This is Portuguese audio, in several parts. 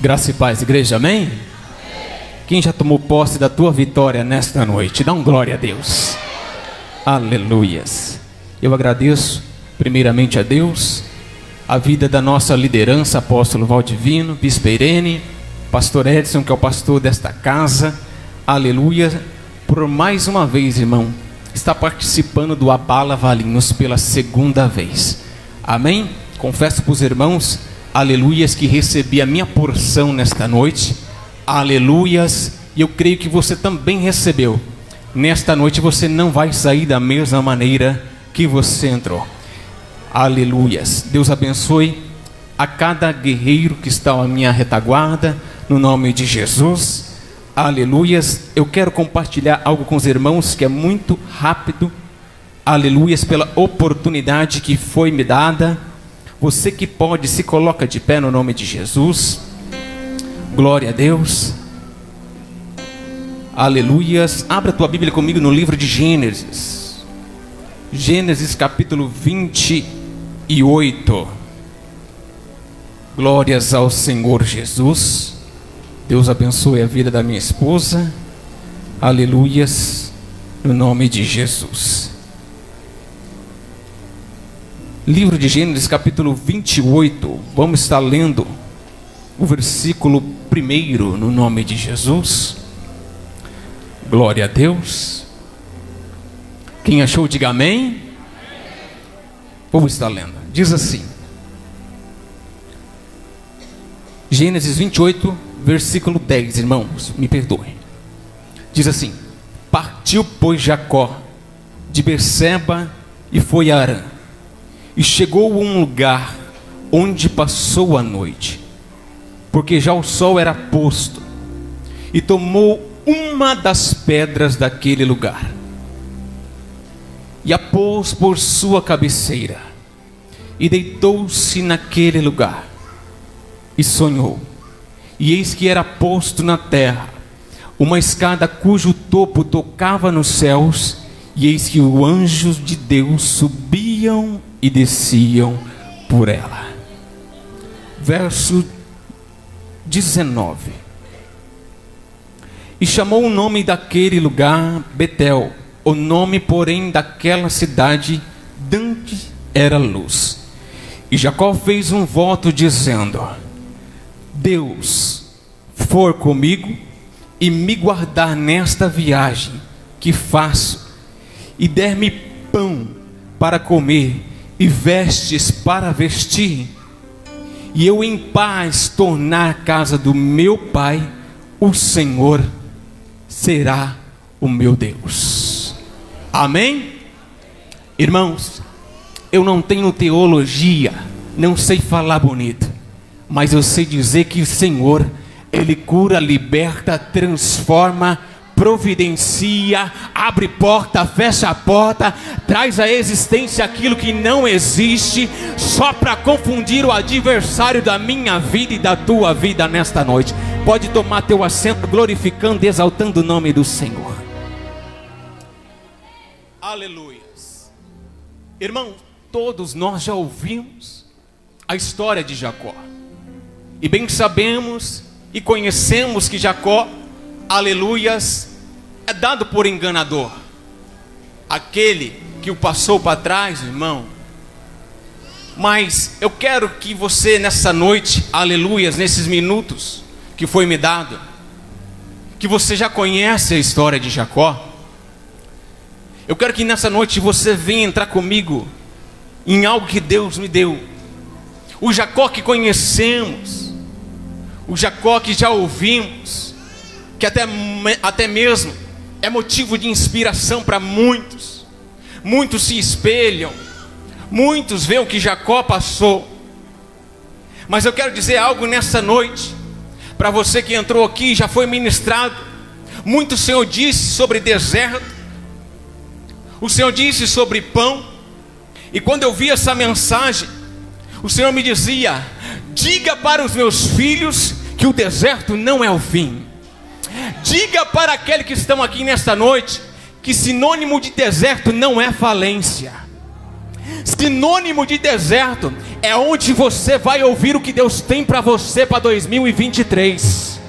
Graça e paz, igreja, amém? Quem já tomou posse da tua vitória nesta noite? Dá um glória a Deus. Aleluias. Eu agradeço primeiramente a Deus, a vida da nossa liderança, apóstolo Valdivino, Bispo Irene, pastor Edson, que é o pastor desta casa. Aleluia. Por mais uma vez, irmão, está participando do Abala Valinhos pela segunda vez. Amém? Confesso para os irmãos, aleluias, que recebi a minha porção nesta noite. Aleluias. E eu creio que você também recebeu. Nesta noite você não vai sair da mesma maneira que você entrou. Aleluias. Deus abençoe a cada guerreiro que está à minha retaguarda, no nome de Jesus. Aleluias. Eu quero compartilhar algo com os irmãos que é muito rápido. Aleluias pela oportunidade que foi me dada. Você que pode, se coloca de pé no nome de Jesus. Glória a Deus. Aleluias. Abra tua Bíblia comigo no livro de Gênesis. Gênesis capítulo 28. Glórias ao Senhor Jesus. Deus abençoe a vida da minha esposa. Aleluias. No nome de Jesus. Livro de Gênesis, capítulo 28. Vamos estar lendo o versículo primeiro no nome de Jesus. Glória a Deus. Quem achou, diga amém. Vamos estar lendo. Diz assim: Gênesis 28, versículo 10, irmãos, me perdoem. Diz assim: Partiu, pois, Jacó de Berseba e foi a Arã, e chegou a um lugar onde passou a noite, porque já o sol era posto, e tomou uma das pedras daquele lugar, e a pôs por sua cabeceira, e deitou-se naquele lugar, e sonhou. E eis que era posto na terra uma escada cujo topo tocava nos céus, e eis que os anjos de Deus subiam e desciam por ela. Verso 19. E chamou o nome daquele lugar Betel, o nome, porém, daquela cidade, Dante era luz. E Jacó fez um voto dizendo: Deus for comigo e me guardar nesta viagem que faço, e der-me pão para comer e vestes para vestir, e eu em paz tornar a casa do meu pai, o Senhor será o meu Deus. Amém? Irmãos, eu não tenho teologia, não sei falar bonito mas eu sei dizer que o Senhor, Ele cura, liberta, transforma, providencia, abre porta, fecha a porta, traz à existência aquilo que não existe, só para confundir o adversário da minha vida e da tua vida nesta noite. Pode tomar teu assento, glorificando e exaltando o nome do Senhor. Aleluia. Irmão, todos nós já ouvimos a história de Jacó. E bem sabemos e conhecemos que Jacó, aleluias, é dado por enganador. Aquele que o passou para trás, irmão. Mas eu quero que você nessa noite, aleluias, nesses minutos que foi me dado, que você já conhece a história de Jacó. Eu quero que nessa noite você venha entrar comigo em algo que Deus me deu. O Jacó que conhecemos, o Jacó que já ouvimos, que até, até mesmo é motivo de inspiração para muitos. Muitos se espelham, muitos veem o que Jacó passou. Mas eu quero dizer algo nessa noite, para você que entrou aqui já foi ministrado. Muito o Senhor disse sobre deserto, o Senhor disse sobre pão, e quando eu vi essa mensagem, o Senhor me dizia: diga para os meus filhos que o deserto não é o fim. Diga para aqueles que estão aqui nesta noite que sinônimo de deserto não é falência. Sinônimo de deserto é onde você vai ouvir o que Deus tem para você para 2023.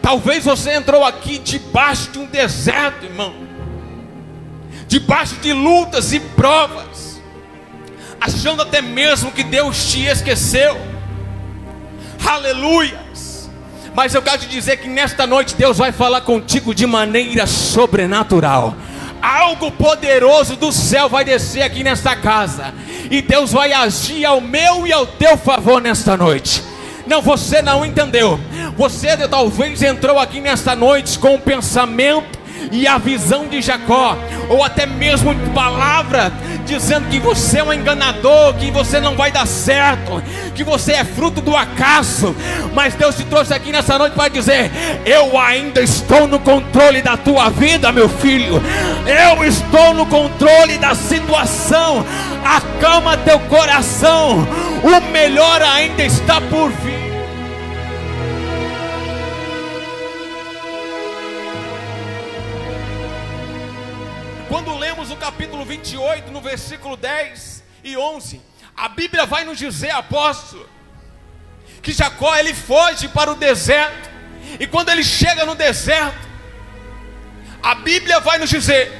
Talvez você entrou aqui debaixo de um deserto, irmão, debaixo de lutas e provas, achando até mesmo que Deus te esqueceu. Aleluias! Mas eu quero te dizer que nesta noite Deus vai falar contigo de maneira sobrenatural algo poderoso do céu vai descer aqui nesta casa, e Deus vai agir ao meu e ao teu favor nesta noite. Não, você não entendeu. Você talvez entrou aqui nesta noite com o pensamento e a visão de Jacó, ou até mesmo palavra dizendo que você é um enganador, que você não vai dar certo, que você é fruto do acaso, mas Deus te trouxe aqui nessa noite para dizer: Eu ainda estou no controle da tua vida, meu filho, eu estou no controle da situação. Acalma teu coração, o melhor ainda está por vir. Capítulo 28, no versículo 10 e 11, a Bíblia vai nos dizer, apóstolo, que Jacó ele foge para o deserto, e quando ele chega no deserto, a Bíblia vai nos dizer,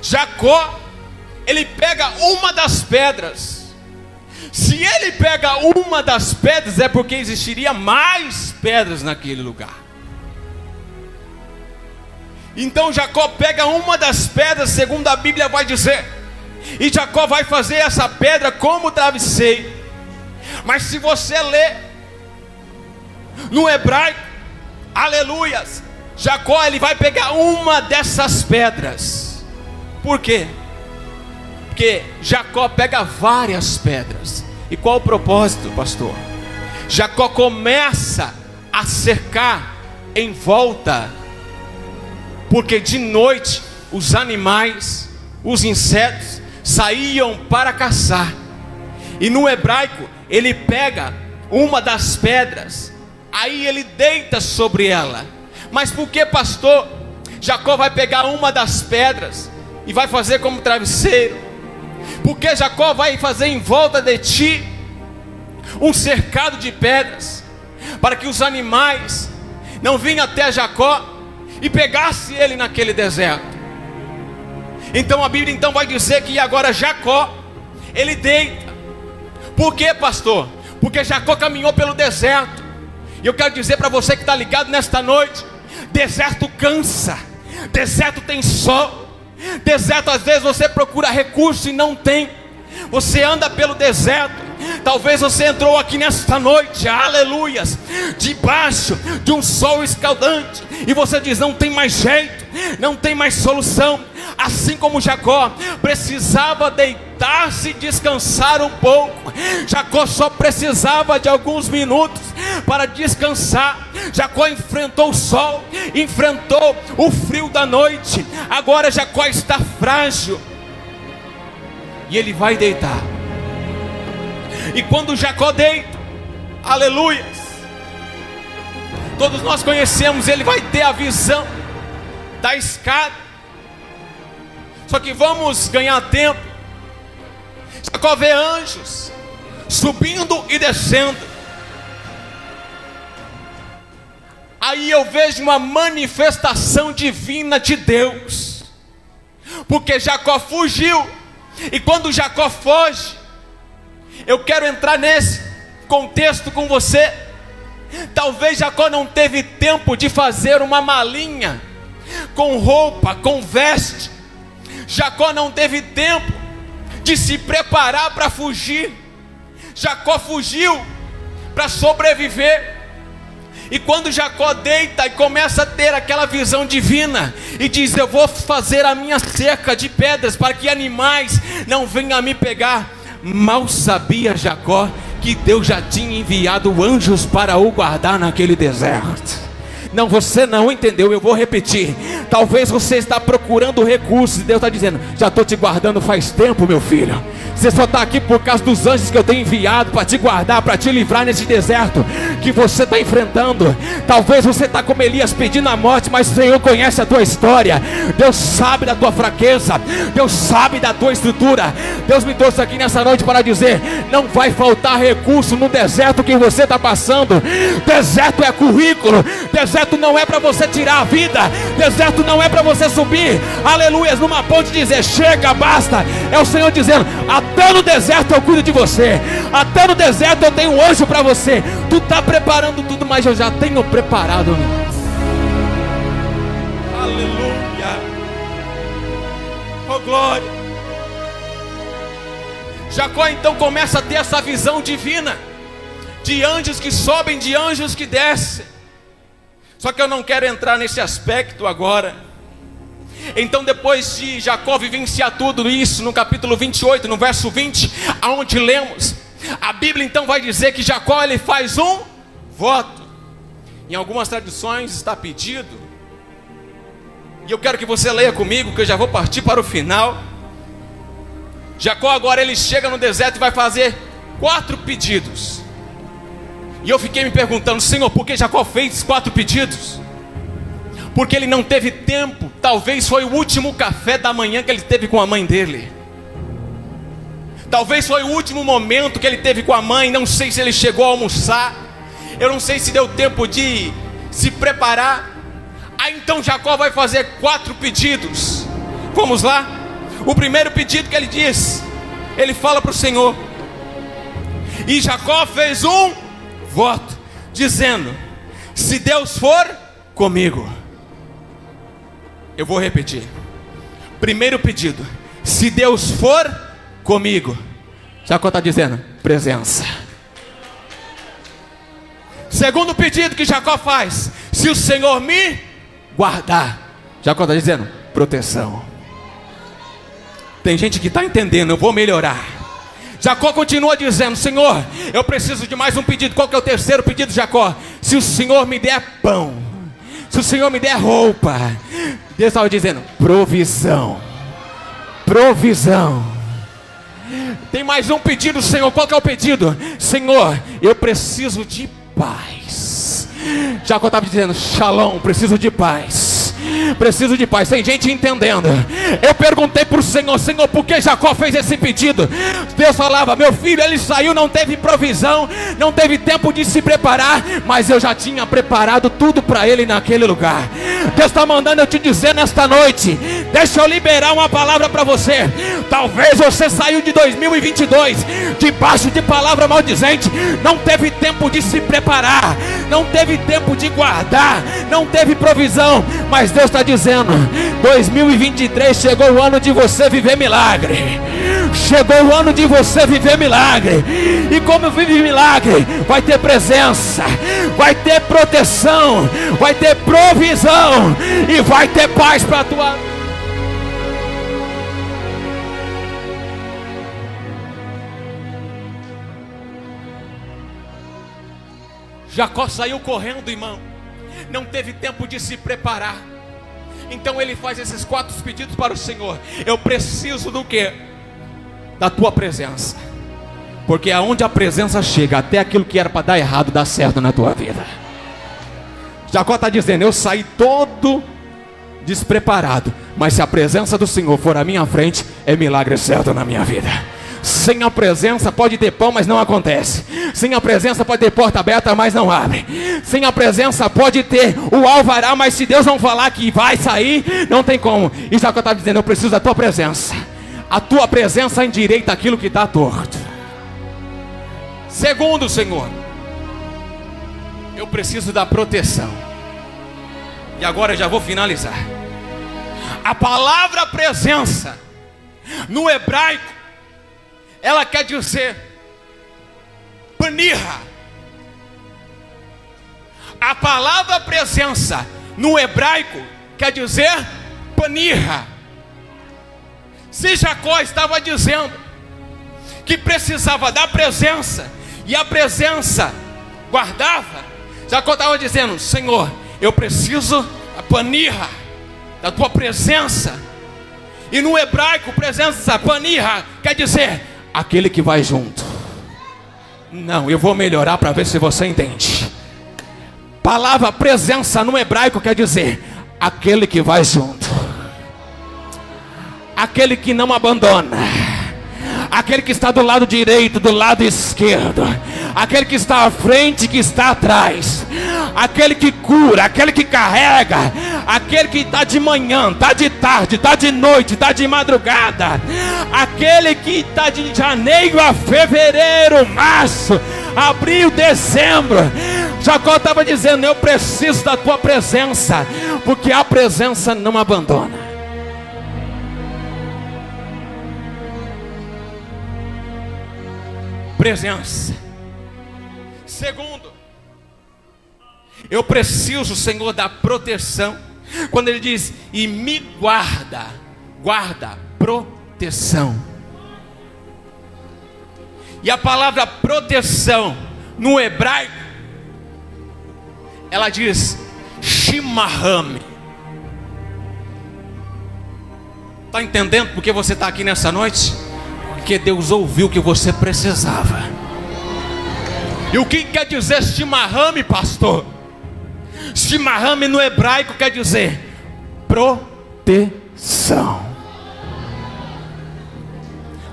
Jacó, ele pega uma das pedras, se ele pega uma das pedras, é porque existiria mais pedras naquele lugar. Então Jacó pega uma das pedras, segundo a Bíblia vai dizer, e Jacó vai fazer essa pedra como travesseiro. Mas se você ler no hebraico, aleluias, Jacó ele vai pegar uma dessas pedras. Por quê? Porque Jacó pega várias pedras. E qual o propósito, pastor? Jacó começa a cercar em volta porque de noite os animais, os insetos saíam para caçar. E no hebraico ele pega uma das pedras, aí ele deita sobre ela. Mas por que, pastor? Jacó vai pegar uma das pedras e vai fazer como travesseiro. Porque Jacó vai fazer em volta de ti um cercado de pedras, para que os animais não vinham até Jacó e pegasse ele naquele deserto. Então a Bíblia então vai dizer que agora Jacó ele deita. Por quê, pastor? Porque Jacó caminhou pelo deserto. E eu quero dizer para você que está ligado nesta noite: deserto cansa, deserto tem sol, deserto às vezes você procura recurso e não tem. Você anda pelo deserto, Talvez você entrou aqui nesta noite, aleluias, debaixo de um sol escaldante, e você diz: não tem mais jeito, não tem mais solução. Assim como Jacó precisava deitar-se e descansar um pouco, Jacó só precisava de alguns minutos para descansar. Jacó enfrentou o sol, enfrentou o frio da noite, agora Jacó está frágil, e ele vai deitar e quando Jacó deita, aleluias, todos nós conhecemos, ele vai ter a visão da escada. Só que vamos ganhar tempo. Jacó vê anjos subindo e descendo. Aí eu vejo uma manifestação divina de Deus. Porque Jacó fugiu. E quando Jacó foge, eu quero entrar nesse contexto com você. Talvez Jacó não teve tempo de fazer uma malinha com roupa, com veste. Jacó não teve tempo de se preparar para fugir. Jacó fugiu para sobreviver. E quando Jacó deita e começa a ter aquela visão divina e diz: Eu vou fazer a minha cerca de pedras para que animais não venham a me pegar. Mal sabia Jacó que Deus já tinha enviado anjos para o guardar naquele deserto. Não, você não entendeu, eu vou repetir. Talvez você está procurando recursos e Deus está dizendo: Já estou te guardando faz tempo, meu filho. Você só está aqui por causa dos anjos que eu tenho enviado para te guardar, para te livrar nesse deserto que você está enfrentando. Talvez você está como Elias pedindo a morte, mas o Senhor conhece a tua história. Deus sabe da tua fraqueza. Deus sabe da tua estrutura. Deus me trouxe aqui nessa noite para dizer: não vai faltar recurso no deserto que você está passando. Deserto é currículo. Deserto não é para você tirar a vida. Deserto não é para você subir. Aleluia. Numa ponte dizer: chega, basta. É o Senhor dizendo: até no deserto eu cuido de você. Até no deserto eu tenho um anjo para você. Tu está preparando tudo, mas eu já tenho preparado. Aleluia. Oh glória. Jacó então começa a ter essa visão divina de anjos que sobem, de anjos que descem. Só que eu não quero entrar nesse aspecto agora. Então, depois de Jacó vivenciar tudo isso, no capítulo 28, no verso 20, aonde lemos, a Bíblia então vai dizer que Jacó ele faz um voto. Em algumas tradições está pedido. E eu quero que você leia comigo, que eu já vou partir para o final. Jacó agora ele chega no deserto e vai fazer quatro pedidos. E eu fiquei me perguntando, Senhor, por que Jacó fez quatro pedidos? Porque ele não teve tempo, talvez foi o último café da manhã que ele teve com a mãe dele. Talvez foi o último momento que ele teve com a mãe, não sei se ele chegou a almoçar. Eu não sei se deu tempo de se preparar. Aí então Jacó vai fazer quatro pedidos. Vamos lá? O primeiro pedido que ele diz, ele fala para o Senhor. E Jacó fez um voto, dizendo: Se Deus for comigo, eu vou repetir. Primeiro pedido: Se Deus for comigo, Jacó está dizendo: presença. Segundo pedido que Jacó faz: Se o Senhor me guardar, Jacó está dizendo: proteção. Tem gente que está entendendo, eu vou melhorar. Jacó continua dizendo: Senhor, eu preciso de mais um pedido. Qual que é o terceiro pedido, Jacó? Se o Senhor me der pão, se o Senhor me der roupa, Deus estava dizendo: provisão, provisão. Tem mais um pedido, Senhor. Qual que é o pedido? Senhor, eu preciso de paz. Jacó estava dizendo: Shalom, preciso de paz. Preciso de paz. Tem gente entendendo. Eu perguntei para o Senhor, Senhor, por que Jacó fez esse pedido? Deus falava: Meu filho, ele saiu, não teve provisão, não teve tempo de se preparar, mas eu já tinha preparado tudo para ele naquele lugar. Deus está mandando eu te dizer nesta noite. Deixa eu liberar uma palavra para você. Talvez você saiu de 2022 debaixo de palavra maldizente, não teve tempo de se preparar, não teve tempo de guardar, não teve provisão, mas Deus está dizendo: 2023 chegou o ano de você viver milagre. Chegou o ano de você viver milagre. E como vive milagre, vai ter presença, vai ter proteção, vai ter provisão e vai ter paz para a tua Jacó saiu correndo, irmão. Não teve tempo de se preparar. Então ele faz esses quatro pedidos para o Senhor. Eu preciso do que? Da tua presença. Porque aonde a presença chega, até aquilo que era para dar errado dá certo na tua vida. Jacó está dizendo: Eu saí todo despreparado, mas se a presença do Senhor for à minha frente, é milagre certo na minha vida. Sem a presença pode ter pão, mas não acontece. Sem a presença pode ter porta aberta, mas não abre. Sem a presença pode ter o alvará, mas se Deus não falar que vai sair, não tem como. Isso é o que eu estava dizendo. Eu preciso da tua presença. A tua presença endireita aquilo que está torto. Segundo, Senhor, eu preciso da proteção. E agora eu já vou finalizar. A palavra presença no hebraico ela quer dizer panirra. A palavra presença no hebraico quer dizer panirra. Se Jacó estava dizendo que precisava da presença e a presença guardava, Jacó estava dizendo: Senhor, eu preciso da panirra, da tua presença. E no hebraico, presença, panirra, quer dizer aquele que vai junto. Não, eu vou melhorar para ver se você entende. Palavra presença no hebraico quer dizer aquele que vai junto, aquele que não abandona, aquele que está do lado direito, do lado esquerdo, aquele que está à frente, que está atrás, aquele que cura, aquele que carrega, aquele que está de manhã, está de tarde, está de noite, está de madrugada, aquele que está de janeiro a fevereiro, março, abril, dezembro. Jacó estava dizendo: Eu preciso da tua presença, porque a presença não abandona. Presença. Segundo, eu preciso, Senhor, da proteção. Quando ele diz, e me guarda, guarda, proteção. E a palavra proteção no hebraico, ela diz Shimahame. Está entendendo porque você está aqui nessa noite? Porque Deus ouviu o que você precisava. E o que quer dizer Shimahame, pastor? Shimahame no hebraico quer dizer proteção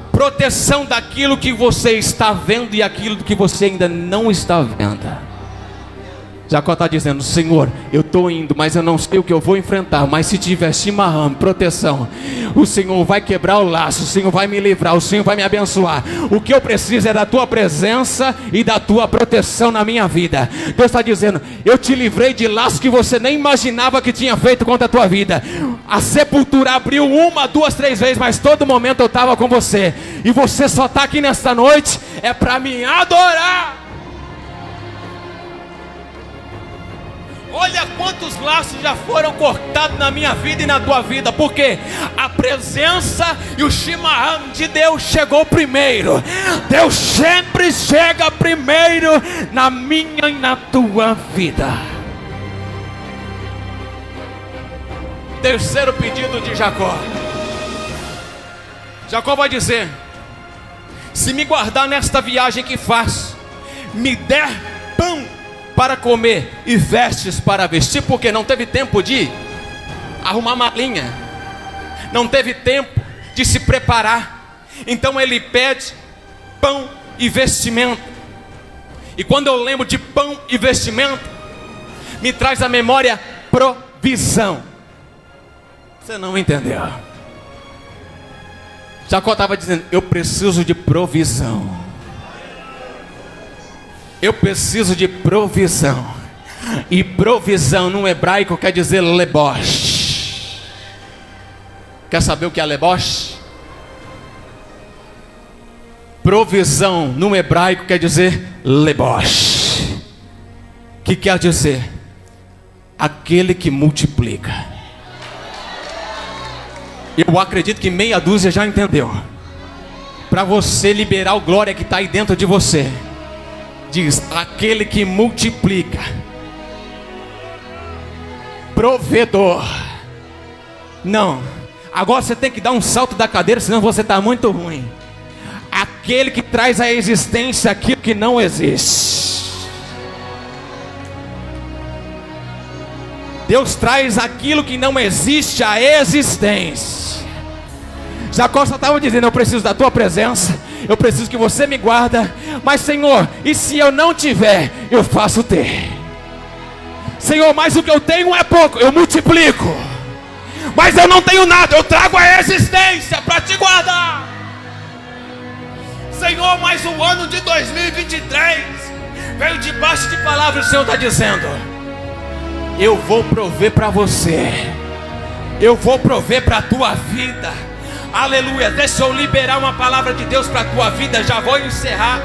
proteção daquilo que você está vendo e aquilo que você ainda não está vendo. Jacó está dizendo: Senhor, eu estou indo, mas eu não sei o que eu vou enfrentar. Mas se tiver Shimaham, proteção, o Senhor vai quebrar o laço, o Senhor vai me livrar, o Senhor vai me abençoar. O que eu preciso é da tua presença e da tua proteção na minha vida. Deus está dizendo: Eu te livrei de laços que você nem imaginava que tinha feito contra a tua vida. A sepultura abriu uma, duas, três vezes, mas todo momento eu estava com você. E você só está aqui nesta noite é para me adorar. Olha quantos laços já foram cortados na minha vida e na tua vida, porque a presença e o chimarrão de Deus chegou primeiro. Deus sempre chega primeiro na minha e na tua vida. Terceiro pedido de Jacó. Jacó vai dizer: Se me guardar nesta viagem que faço, me der para comer e vestes para vestir, porque não teve tempo de arrumar malinha, não teve tempo de se preparar. Então ele pede pão e vestimento. E quando eu lembro de pão e vestimento, me traz a memória provisão. Você não entendeu? Jacó estava dizendo: Eu preciso de provisão. Eu preciso de provisão. E provisão no hebraico quer dizer lebosh. Quer saber o que é lebosh? Provisão no hebraico quer dizer lebosh. Que quer dizer aquele que multiplica. Eu acredito que meia dúzia já entendeu. Para você liberar o glória que está aí dentro de você diz: aquele que multiplica, provedor. Não, agora você tem que dar um salto da cadeira, senão você está muito ruim. Aquele que traz à existência aquilo que não existe. Deus traz aquilo que não existe à existência. Jacó só estava dizendo: Eu preciso da tua presença, eu preciso que você me guarda. Mas, Senhor, e se eu não tiver, eu faço ter. Senhor, mas o que eu tenho é pouco, eu multiplico. Mas eu não tenho nada, eu trago a existência para te guardar. Senhor, mas o ano de 2023 veio debaixo de palavras, o Senhor está dizendo: Eu vou prover para você, eu vou prover para a tua vida Aleluia. Deixa eu liberar uma palavra de Deus para a tua vida. Já vou encerrar.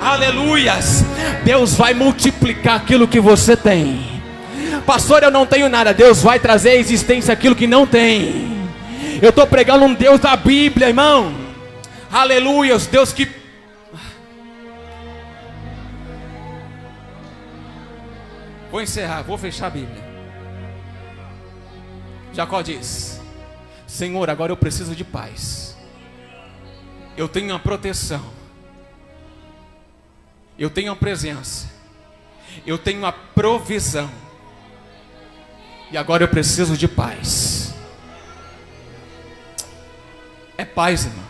Aleluias. Deus vai multiplicar aquilo que você tem. Pastor, eu não tenho nada. Deus vai trazer à existência aquilo que não tem. Eu estou pregando um Deus da Bíblia, irmão. Aleluia. Os Deus que. Vou encerrar, vou fechar a Bíblia. Jacó diz: Senhor, agora eu preciso de paz. Eu tenho a proteção. Eu tenho a presença. Eu tenho a provisão. E agora eu preciso de paz. É paz, irmão.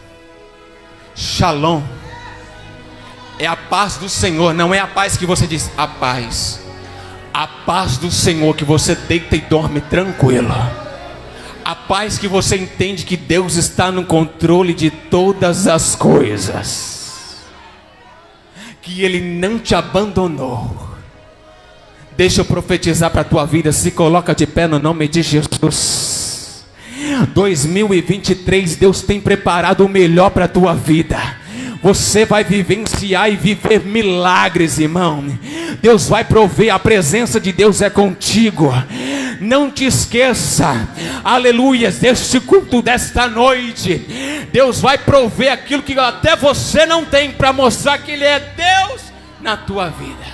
Shalom. É a paz do Senhor, não é a paz que você diz, a paz. A paz do Senhor que você deita e dorme tranquilo. A paz que você entende que Deus está no controle de todas as coisas. Que Ele não te abandonou. Deixa eu profetizar para a tua vida. Se coloca de pé no nome de Jesus. 2023, Deus tem preparado o melhor para a tua vida. Você vai vivenciar e viver milagres, irmão. Deus vai prover, a presença de Deus é contigo. Não te esqueça, aleluias, deste culto desta noite. Deus vai prover aquilo que até você não tem para mostrar que Ele é Deus na tua vida.